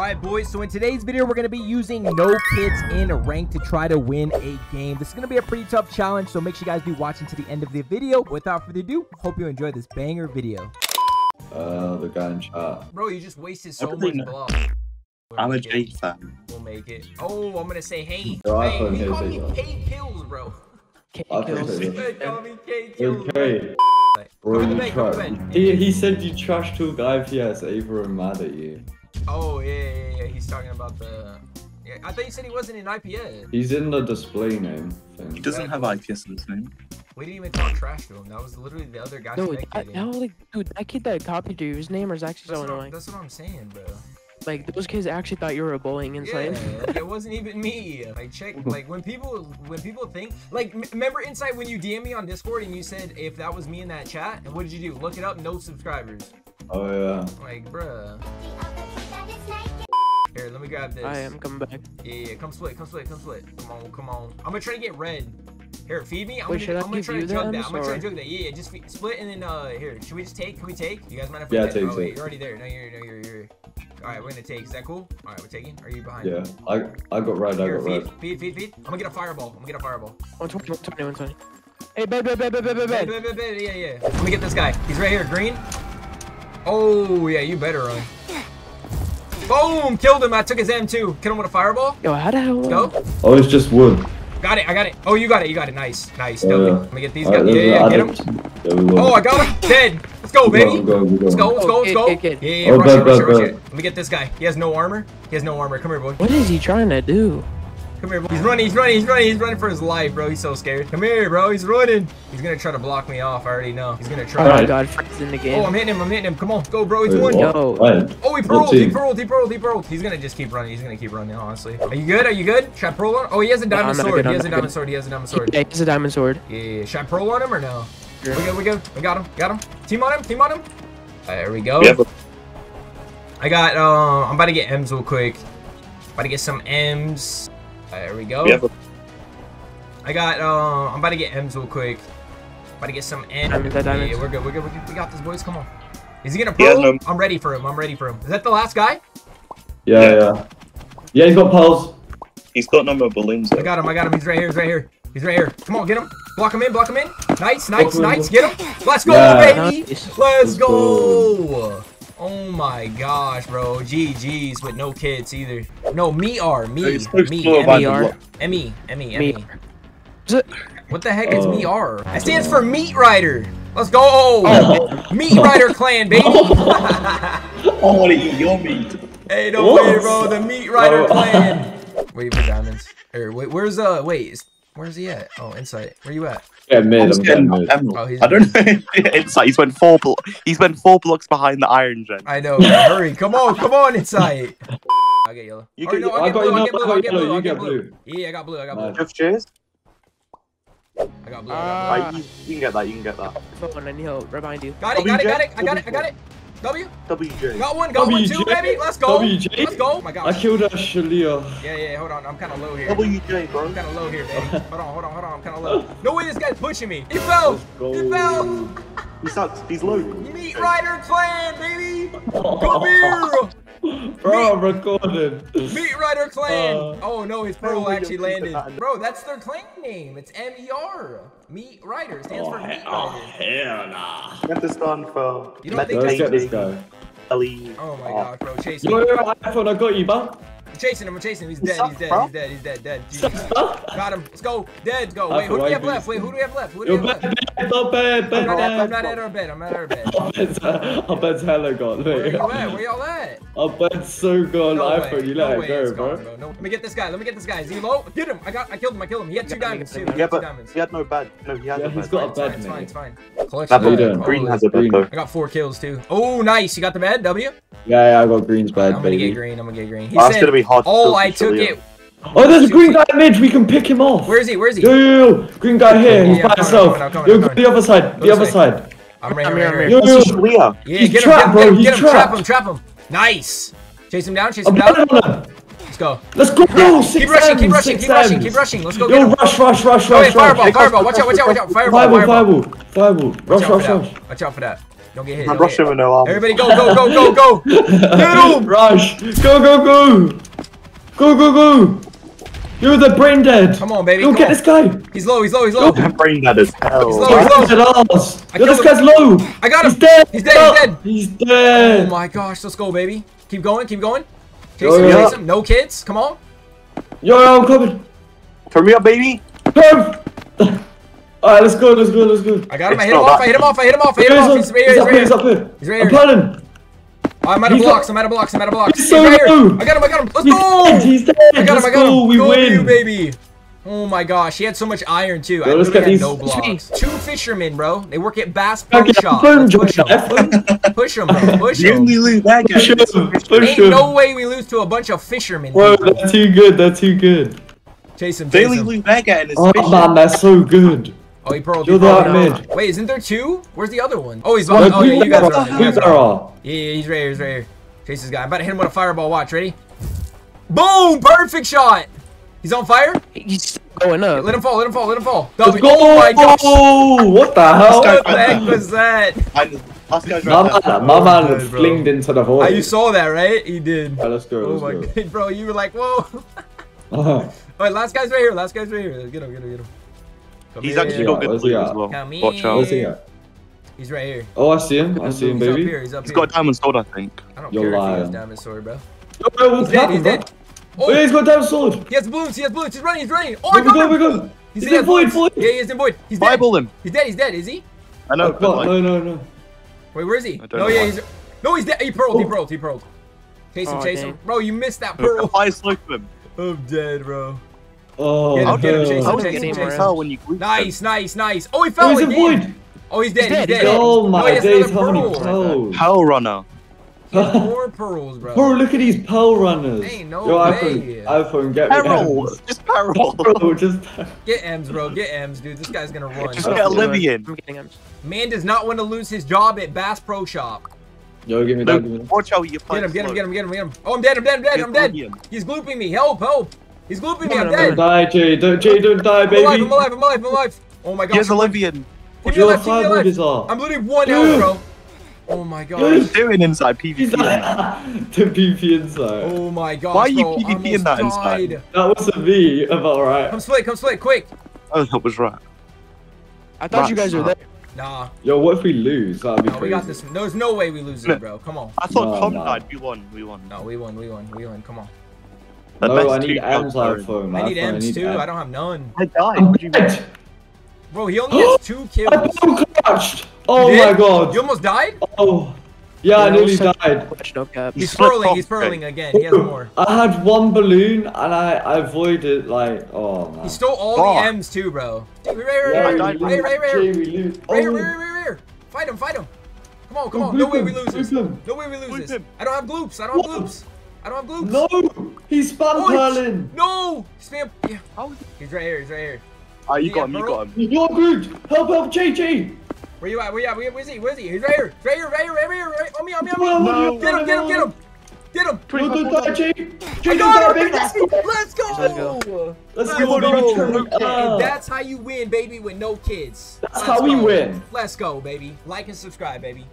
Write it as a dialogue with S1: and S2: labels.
S1: Alright boys, so in today's video we're going to be using no kits in rank to try to win a game. This is going to be a pretty tough challenge, so make sure you guys be watching to the end of the video. Without further ado, hope you enjoy this banger video.
S2: Uh, the guy in chat.
S1: Bro, you just wasted so
S3: Everything-
S1: much block. We'll
S3: I'm a
S1: make it.
S3: Fan.
S1: We'll make it. Oh, I'm gonna say hey.
S2: Yo, I
S1: hey,
S2: thought
S1: he
S2: he
S1: called
S2: said
S1: me
S2: that.
S1: K kills, bro.
S4: K
S2: I
S4: kills.
S2: think so.
S1: He called me K kills.
S2: Okay.
S1: Bro,
S2: Bro, you
S1: bed, come to
S2: trash. He, he said you trash talk IPS. Ava and mad at you.
S1: Oh yeah, yeah, yeah. He's talking about the. Yeah, I thought you said he wasn't in IPS.
S2: He's in the display name thing.
S3: He doesn't have IPS in his name.
S1: We didn't even talk trash to him. That was literally the other guy
S4: No,
S1: spectating.
S4: that, how, like, dude, that kid that copied you, his name is actually
S1: that's,
S4: so
S1: what I'm,
S4: annoying.
S1: that's what I'm saying, bro.
S4: Like, those kids actually thought you were a bullying
S1: Yeah,
S4: inside.
S1: like, it wasn't even me. Like check, like when people when people think, like m- remember inside when you DM me on Discord and you said if that was me in that chat, and what did you do? Look it up, no subscribers.
S2: Oh yeah.
S1: Like, bruh. Here, let me grab this.
S4: I am coming back.
S1: Yeah, yeah, come split, come split, come split. Come on, come on. I'm gonna try to get red. Here, feed me. I'm
S4: Wait,
S1: gonna,
S4: should I
S1: I'm gonna try to
S4: you
S1: jug that. I'm gonna try to
S4: or-
S1: jug that. Yeah, yeah, just feed, split and then uh here. Should we just take? Can we take? You guys mind if we
S2: Yeah,
S1: take?
S2: take,
S1: oh, wait,
S2: take.
S1: you're already there. No, you're no, you're you're. All right, we're gonna take. Is that cool? All right, we're taking. Are you behind?
S2: Yeah. I I got red. I got
S1: feed,
S2: red.
S1: feed, feed, feed. I'm gonna get a fireball. I'm gonna get a fireball.
S4: 120, 120, 120. Hey, bed, bed, bed, bed, bed, bed,
S1: Bed,
S4: bed.
S1: bed, bed, bed, Yeah, yeah. Let me get this guy. He's right here, green. Oh yeah, you better run. Boom! Killed him. I took his M2. Kill him with a fireball.
S4: Yo, how the hell?
S1: Let's go.
S2: Oh, it's just wood.
S1: Got it. I got it. Oh, you got it. You got it. Nice. Nice.
S2: Oh,
S1: W. Let me get these
S2: Alright,
S1: guys. Yeah,
S2: there's
S1: yeah. Get him.
S2: Yeah.
S1: Oh, I got him. Dead. Let's go,
S2: We
S1: baby.
S2: got we got him,
S1: Let's go. Let's oh, go. Let's
S4: Kid,
S1: go.
S4: kid, kid.
S1: Yeah, yeah.
S2: Oh,
S1: Rush
S2: bad,
S1: it. Rush it.
S2: bad,
S1: Rush
S2: bad.
S1: it. Let me get this guy. He has no armor. He has no armor. Come here, boy.
S4: What is he trying to do?
S1: Come here, boy. He's running. He's running. He's running. He's running for his life, bro. He's so scared. Come here, bro. He's running. He's gonna try to block me off. I already know. He's gonna
S4: Oh
S1: try.
S4: my god, Frank's in the game.
S1: Oh, I'm hitting him. I'm hitting him. Come on. Go, bro. He's
S2: Wait,
S1: one.
S2: what?
S4: Yo.
S2: Red.
S1: Oh, he
S2: What
S1: pearled, he
S2: team?
S1: pearled, he pearled, he pearled. He's gonna just keep running. He's gonna keep running, honestly. Are you good? Are you good? Should I pearl on? Oh, he has a diamond
S4: I'm
S1: sword.
S4: good,
S1: he has a diamond
S4: good.
S1: sword. He has a diamond sword.
S4: Yeah, has a diamond sword.
S1: Yeah, yeah, yeah. Should I pearl on him or no?
S4: Sure.
S1: We good, we good. We got him, got him. Team on him, team on him. There we go.
S3: We have a
S1: I got, uh, I'm about to get M's real quick. About to get some M's. There we go.
S3: we have a
S1: I got, uh, I'm about to get M's real quick. About to get some M's.
S4: Diamonds,
S1: Yeah,
S4: diamonds.
S1: we're good, we're good, we're good. We got this, boys. Come on. Is he gonna
S3: He has
S1: pearl?
S3: no-
S1: I'm ready for him. I'm ready for him. Is that the last guy?
S2: Yeah, yeah. Yeah, he's got pearls.
S3: he's got no more balloons.
S1: I got him. I got him. He's right here. He's right here. He's right here. Come on, get him. Block him in. Block him in. Nice, nice, nice. Get him. Let's go,
S2: Yeah.
S1: baby. Let's
S2: Let's
S1: go. Oh my gosh, bro. GG's with no kits either. No, me are me.
S3: He's supposed
S1: Me.
S3: to know
S1: M-E.
S3: the
S4: MER.
S3: block.
S1: M-E. M-E.
S4: Me.
S1: M-E. What the heck is me are? That stands for Meat Rider. Let's go.
S4: Oh,
S1: Meat Rider Clan, baby.
S3: I want to eat your meat.
S1: hey, don't
S2: What?
S1: worry, bro. The Meat Rider
S2: Oh.
S1: Clan. Wait for diamonds. Here, wait, where's uh? Wait, is- where's he at? Oh, inside. Where you at?
S2: Yeah, mid.
S3: I'm
S2: I'm
S3: getting
S2: getting mid.
S3: emerald.
S1: Oh, he's-
S3: I don't know. it's like he's went four. Blo- he's went four blocks behind the iron gen.
S1: I know. man. Hurry. Come on. Come on inside. I get yellow.
S3: You
S1: Or
S3: get-
S1: no,
S2: I
S1: I get
S2: got
S1: blue. I get blue.
S2: I
S1: I get blue. I
S2: you
S1: get
S2: get
S1: blue.
S2: blue.
S1: Yeah, I got blue. I got blue.
S2: Nice.
S3: Just cheers.
S1: I got blue. I got blue.
S3: Right, you, you can get that. You can get that.
S4: phone, I need help. Right behind you.
S1: Got it. Got it. Got it. I got it. I got it. W.
S3: WJ.
S1: Got one. Got one too, baby. Let's go.
S2: WJ?
S1: Let's go. Oh my
S2: I killed a Shalia.
S1: Yeah, yeah. Hold on. I'm kind of low here.
S3: WJ, bro. I'm bro.
S1: kind of low here, baby. Hold on. Hold on. Hold on. I'm kind of low. No way. This guy's pushing me. He fell.
S2: go.
S1: He fell.
S3: He sucks. He's low.
S1: Meat Rider Clan, baby. Come here.
S2: Bro, I'm recording.
S1: Meat Rider Clan!
S2: Uh,
S1: oh no, his pearl actually landed.
S3: that that-
S1: Bro, that's their clan name. It's M-E-R. Meat Rider stands for Meat Rider.
S2: hell nah.
S3: Get this done for
S1: You don't think
S2: Let's get this
S3: meditating.
S2: guy.
S3: Ellie.
S1: Oh my
S3: Oh.
S1: gosh, bro, chasing
S2: Yo,
S1: him.
S2: yo, iPhone, I got you, bro.
S1: I'm chasing him, I'm chasing him. He's dead, he's dead, he's dead, he's dead, dead. Got him. Let's go. Dead, go. Wait, who do we have left? Wait, who do we have left? Who do we have left?
S2: bed, not bed, bed,
S1: I'm not, at, I'm
S2: bed.
S1: not at our bed. I'm at our bed.
S2: I bet, I bet hella gone,
S1: Where
S2: mate.
S1: you at? Where y'all at?
S2: I bet so gone.
S1: No
S2: iPhone,
S1: way.
S2: you
S1: no
S2: let
S1: way
S2: it go, bro.
S1: No. Let me get this guy. Let me get this guy. Is he low? Get him. I got. I killed him. I killed him. He had two diamonds too.
S4: yeah,
S1: He had two
S3: but
S1: diamonds.
S3: he had no bad. No, he had
S2: Yeah,
S3: no
S2: he's
S3: bad.
S2: got a
S1: It's
S2: bed,
S1: it's fine, it's fine.
S3: That
S1: Collection.
S2: How you doing?
S3: green has a bed
S2: Green.
S1: I got four kills too. Oh, nice. You got the bed, W?
S2: Yeah, yeah, I got green's bed,
S1: I'm gonna get green. I'm gonna get green. He
S3: Oh, that's
S1: said,
S3: gonna be hard.
S1: "Oh, I took it."
S2: Oh, there's a green guy mid. We can pick him off.
S1: Where is he? Where is he?
S2: Yo, yo, yo. Green guy here. He's
S1: Yeah,
S2: by
S1: coming,
S2: himself.
S1: I'm coming,
S2: Yo, go the other side. The other side.
S1: I'm right
S4: I'm
S1: here.
S4: here,
S1: Right here.
S2: Yo, yo.
S3: Shalia.
S1: Yeah,
S2: He's
S1: get him,
S2: trapped,
S1: get
S2: bro,
S1: him,
S2: he's
S1: get him, trap him, trap him. Nice. Chase him down, chase him down.
S2: down.
S1: Let's go.
S2: Let's go. Go.
S1: Keep rushing, keep rushing, keep rushing, keep rushing. Let's go get
S2: Yo,
S1: him.
S2: rush, rush, rush, rush,
S1: fireball, fireball. Watch out, watch out, watch out. Fireball,
S2: Fireball,
S1: fireball.
S2: fireball, fireball.
S1: Watch
S2: Rush, rush, rush.
S1: Watch out for that. Don't get hit.
S3: I'm rushing with no armor.
S1: Everybody go, go, go, go, go. him!
S2: Rush! Go, go, go! Go, go, go! You're the brain dead!
S1: Come on, baby.
S2: Go
S1: come
S2: get
S1: on.
S2: this guy!
S1: He's low, he's low, he's low.
S3: I'm brain dead as hell.
S1: He's low.
S2: Oh,
S1: low.
S2: he's at Yo, this guy's low!
S1: I got him.
S2: He's dead!
S1: He's dead, he's dead.
S2: He's
S1: Oh my gosh, let's go, baby. Keep going, keep going. Chase him, chase him. No kits, come on.
S2: Yo, yo, I'm coming!
S3: Turn me up, baby.
S2: Perv! Alright, let's go, let's go, let's go.
S1: I got him, I hit him off, I hit him off, I hit him off, I hit him off. He's right here,
S2: He's
S1: he's
S2: up
S1: right
S2: here, he's up here.
S1: He's right
S2: I'm
S1: here.
S2: planning.
S1: I'm out of
S2: He's
S1: blocks,
S2: got-
S1: I'm out of blocks, I'm out of blocks.
S2: He's
S1: He's
S2: so
S1: right here.
S2: low.
S1: I got him, I got him. Let's
S2: He's
S1: go.
S2: dead, he's dead.
S1: I got him,
S2: Let's
S1: I got
S2: go,
S1: him.
S2: we
S1: go
S2: win.
S1: you, baby. Oh my gosh, he had so much iron too. I
S2: Yo, let's
S1: literally
S2: get
S1: had
S2: these-
S1: no blocks. Two fishermen, bro. They work at Bass Pro
S2: Okay,
S1: Shop.
S2: boom,
S1: Let's push
S2: Josh.
S1: them. Push them, bro. Push
S3: The
S1: them.
S3: only loot that
S2: Push
S3: guy.
S2: him, push
S1: Ain't
S2: him.
S1: no way we lose to a bunch of fishermen.
S2: Bro,
S1: people.
S2: they're too good, they're too good.
S1: Chase him, chase
S3: only
S1: him.
S3: loot they're getting is
S2: Oh
S3: fishing.
S2: man, they're so good.
S1: Oh, he pearled.
S2: You're
S1: he pearled.
S2: the
S1: No.
S2: mid.
S1: Wait, isn't there two? Where's the other one? Oh, he's
S2: Oh.
S1: Oh, yeah, you guys
S2: Blue
S1: are on it. You guys
S2: Blue
S1: are on Yeah, yeah, he's right here. He's right here. Chase this guy. I'm about to hit him with a fireball. Watch. Ready? Boom! Perfect shot. He's on fire.
S4: He's still going up.
S1: Let him fall. Let him fall. Let him fall.
S2: Let's go!
S1: Oh my gosh!
S2: What the hell?
S1: What the heck was that?
S3: And
S2: My
S3: right there.
S2: man, my man
S1: good,
S2: was flinged into the
S1: Ah,
S2: void.
S1: you saw that, right? He did.
S2: Alright, let's go,
S1: Oh
S2: let's
S1: my
S2: go.
S1: god, bro! You were like, whoa.
S2: Uh-huh.
S1: Alright, last guy's right here. Last guy's right here. Get him. Get him. Get him. Come
S3: He's
S1: here.
S3: actually got good
S2: he
S3: loot as well.
S1: Come
S3: Watch
S1: here.
S3: out.
S2: Where's he at?
S1: He's right here.
S2: Oh, I see him. I see him,
S1: He's up
S2: baby.
S1: here. He's up
S3: He's
S1: here.
S3: got a diamond sword, I think.
S1: I don't
S2: You're
S1: care if he has
S2: lying.
S1: diamond sword, bro.
S2: Yo, yo, what's
S1: He's dead. He's
S2: happening, bro?
S1: dead.
S2: Oh,
S1: Oh,
S2: he's got down sword.
S1: he has balloons. He has balloons. He's running. He's running. Oh, I
S2: Go,
S1: got
S2: go,
S1: him.
S2: go, go.
S1: He's
S2: He's in void, void.
S1: Yeah, he is in void. He's dead.
S3: Bible him.
S1: He's dead. He's dead. Is he?
S3: I know,
S2: Oh,
S3: but like,
S2: no, no, no.
S1: Wait, where is he? No, yeah,
S3: why.
S1: he's. No, he's dead. He pearled. He
S2: Oh.
S1: pearled. He pearled. Chase him.
S4: Aw,
S1: chase him. Bro, you missed that pearl.
S3: fire slope him.
S1: I'm dead, bro.
S2: Oh,
S1: Get him, get him. Chase
S3: How
S1: him,
S3: was
S1: chase him, chase
S3: to
S1: him.
S3: when you
S1: Nice, nice, nice. Oh, he
S2: Oh, he's in
S1: again.
S2: void.
S1: Oh, he's dead.
S4: He's
S1: He's
S4: dead, he's
S1: dead.
S4: dead.
S2: Oh my
S1: he
S2: days,
S1: another
S2: how many
S1: pearl.
S2: pearls?
S3: Hell runner.
S1: He More pearls, bro.
S2: Bro, look at these pearl runners.
S1: Ain't no
S2: Yo,
S1: way.
S2: iPhone, iPhone, get me
S3: Peril.
S2: M's.
S3: Just peril.
S2: Bro, just
S1: Get M's, bro. Get M's, dude. This guy's gonna run.
S3: Just
S1: bro.
S3: get Oblivion.
S4: I'm getting him.
S1: Man does not want to lose his job at Bass Pro Shop.
S2: Yo, give me that. Give me
S3: Luke,
S2: that.
S3: watch out you
S1: Get him, get him, get him, get him, get him. Oh, I'm dead, I'm dead, I'm dead, I'm dead. He's glooping me. Help, help. He's glooping me,
S4: No,
S1: I'm
S4: no, no,
S1: dead.
S2: Don't die, Jay. Don't, Jay, don't die,
S1: I'm
S2: baby.
S1: alive, I'm alive, I'm alive, I'm alive. Oh my gosh.
S3: Here's Oblivion.
S1: Give me
S2: Your
S1: alive, give me
S2: five
S1: alive.
S2: borders are.
S1: I'm literally one health, bro. Oh my
S2: god.
S3: What are you doing inside
S2: He's
S3: PvP?
S2: like, to PP inside.
S1: Oh my god.
S3: Why are you
S1: bro. I
S3: PvP in
S1: almost
S3: that inside?
S2: That was a V, but alright.
S1: Come split, come split, quick.
S3: Oh, that was right.
S4: I thought you guys were there.
S1: Nah,
S2: Yo, what if we lose? That'd be
S1: no,
S2: crazy.
S1: we got this. There's no way we lose this, bro. Come on.
S3: I thought
S2: No,
S3: Tom
S2: no.
S3: died. We won. We won.
S1: No, we won, we won, we won. Come on.
S3: The
S2: No,
S3: best
S2: I
S3: two
S2: need M's
S3: kills
S2: iPhone.
S1: I need
S2: iPhone,
S1: M's too.
S2: M's.
S1: I don't have none.
S3: I died.
S2: I'm
S3: What do you mean?
S2: dead.
S1: Bro, he only has two kills.
S2: bone clutched. Oh
S1: You
S2: my god.
S1: You almost died?
S2: Oh. Yeah, I nearly died.
S4: No
S1: He's
S3: slipped
S1: pearling,
S3: off,
S1: he's
S3: okay.
S1: pearling again. He has more.
S2: I had one balloon and I, I avoided like oh man.
S1: He stole all
S3: Fuck.
S1: the M's too, bro. Dude,
S2: Yeah, Oh.
S1: right, right. Fight him, fight him. Come on, come
S2: Oh,
S1: on. No way we lose this. No way we lose this. I don't have gloops. I don't have
S2: What?
S1: gloops. I don't have gloops.
S2: No, he's spam
S1: Oh,
S2: curling.
S1: No! Spam. Yeah.
S3: How is it?
S1: He's right here. He's right here.
S3: Ah, you
S1: Yeah,
S3: got him. You got him.
S2: You're good. Help, help, JJ.
S1: Where you at? Where you at? Where, where's he? Where's he? He's right here. Right here. Right here. Right here. Right on me. On me. On me.
S2: No.
S1: Get him. Get him. Get him. Get him.
S2: You're good, die, Jay.
S1: I
S2: Jay,
S1: got
S2: don't
S1: him.
S2: die,
S1: Let's
S2: baby.
S1: go. Let's go.
S4: Let's go.
S2: Let's
S1: Let's
S2: go,
S1: go.
S2: baby.
S1: And that's how you win, baby, with no kits.
S2: That's
S1: Let's
S2: how we win.
S1: Let's go, baby. Like and subscribe, baby.